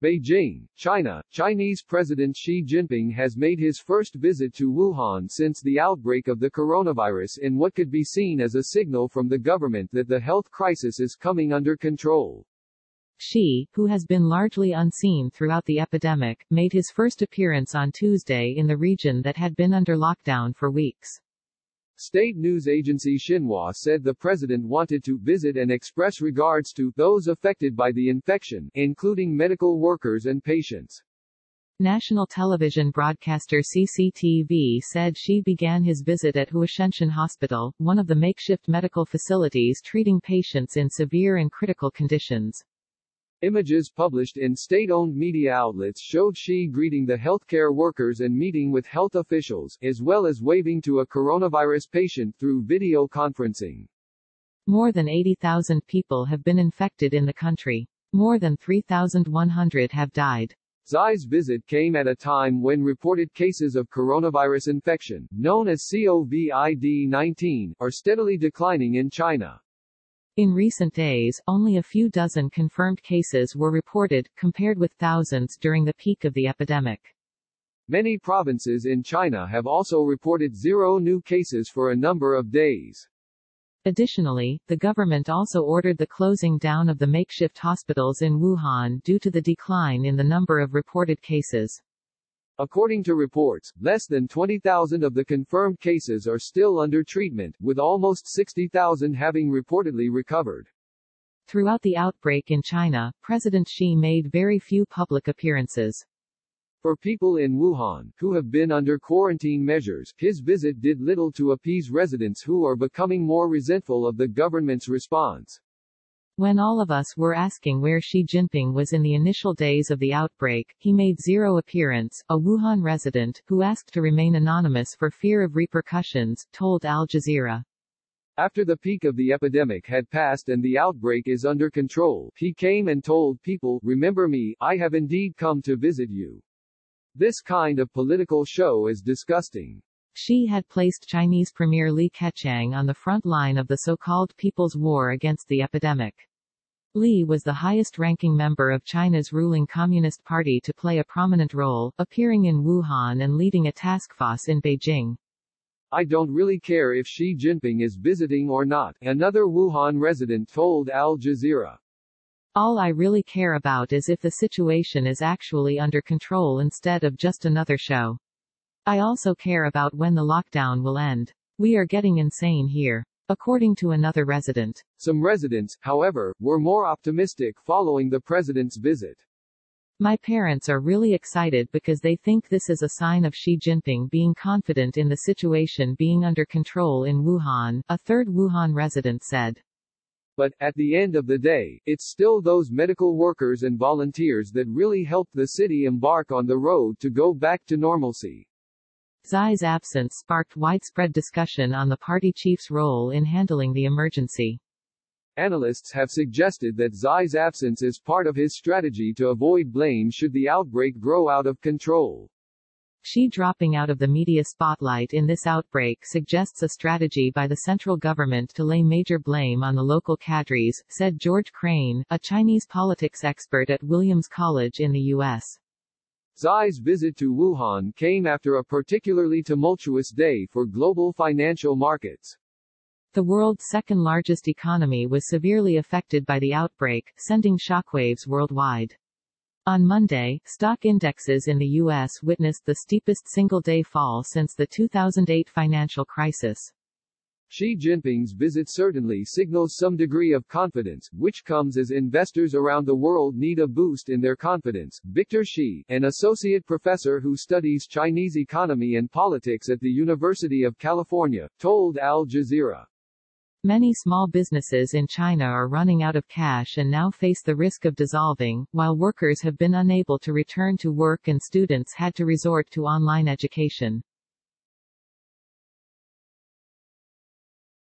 Beijing, China. Chinese President Xi Jinping has made his first visit to Wuhan since the outbreak of the coronavirus in what could be seen as a signal from the government that the health crisis is coming under control. Xi, who has been largely unseen throughout the epidemic, made his first appearance on Tuesday in the region that had been under lockdown for weeks. State news agency Xinhua said the president wanted to visit and express regards to those affected by the infection, including medical workers and patients. National television broadcaster CCTV said Xi began his visit at Huoshenshan Hospital, one of the makeshift medical facilities treating patients in severe and critical conditions. Images published in state-owned media outlets showed Xi greeting the healthcare workers and meeting with health officials, as well as waving to a coronavirus patient through video conferencing. More than 80,000 people have been infected in the country. More than 3,100 have died. Xi's visit came at a time when reported cases of coronavirus infection, known as COVID-19, are steadily declining in China. In recent days, only a few dozen confirmed cases were reported, compared with thousands during the peak of the epidemic. Many provinces in China have also reported zero new cases for a number of days. Additionally, the government also ordered the closing down of the makeshift hospitals in Wuhan due to the decline in the number of reported cases. According to reports, less than 20,000 of the confirmed cases are still under treatment, with almost 60,000 having reportedly recovered. Throughout the outbreak in China, President Xi made very few public appearances. For people in Wuhan, who have been under quarantine measures, his visit did little to appease residents who are becoming more resentful of the government's response. When all of us were asking where Xi Jinping was in the initial days of the outbreak, he made zero appearance, a Wuhan resident, who asked to remain anonymous for fear of repercussions, told Al Jazeera. After the peak of the epidemic had passed and the outbreak is under control, he came and told people, remember me, I have indeed come to visit you. This kind of political show is disgusting. Xi had placed Chinese Premier Li Keqiang on the front line of the so-called People's War against the epidemic. Li was the highest-ranking member of China's ruling Communist Party to play a prominent role, appearing in Wuhan and leading a task force in Beijing. I don't really care if Xi Jinping is visiting or not, another Wuhan resident told Al Jazeera. All I really care about is if the situation is actually under control instead of just another show. I also care about when the lockdown will end. We are getting insane here. According to another resident. Some residents, however, were more optimistic following the president's visit. My parents are really excited because they think this is a sign of Xi Jinping being confident in the situation being under control in Wuhan, a third Wuhan resident said. But, at the end of the day, it's still those medical workers and volunteers that really helped the city embark on the road to go back to normalcy. Xi's absence sparked widespread discussion on the party chief's role in handling the emergency. Analysts have suggested that Xi's absence is part of his strategy to avoid blame should the outbreak grow out of control. Xi dropping out of the media spotlight in this outbreak suggests a strategy by the central government to lay major blame on the local cadres, said George Crane, a Chinese politics expert at Williams College in the U.S. Xi's visit to Wuhan came after a particularly tumultuous day for global financial markets. The world's second-largest economy was severely affected by the outbreak, sending shockwaves worldwide. On Monday, stock indexes in the U.S. witnessed the steepest single-day fall since the 2008 financial crisis. Xi Jinping's visit certainly signals some degree of confidence, which comes as investors around the world need a boost in their confidence. Victor Shih, an associate professor who studies Chinese economy and politics at the University of California, told Al Jazeera. Many small businesses in China are running out of cash and now face the risk of dissolving, while workers have been unable to return to work and students had to resort to online education.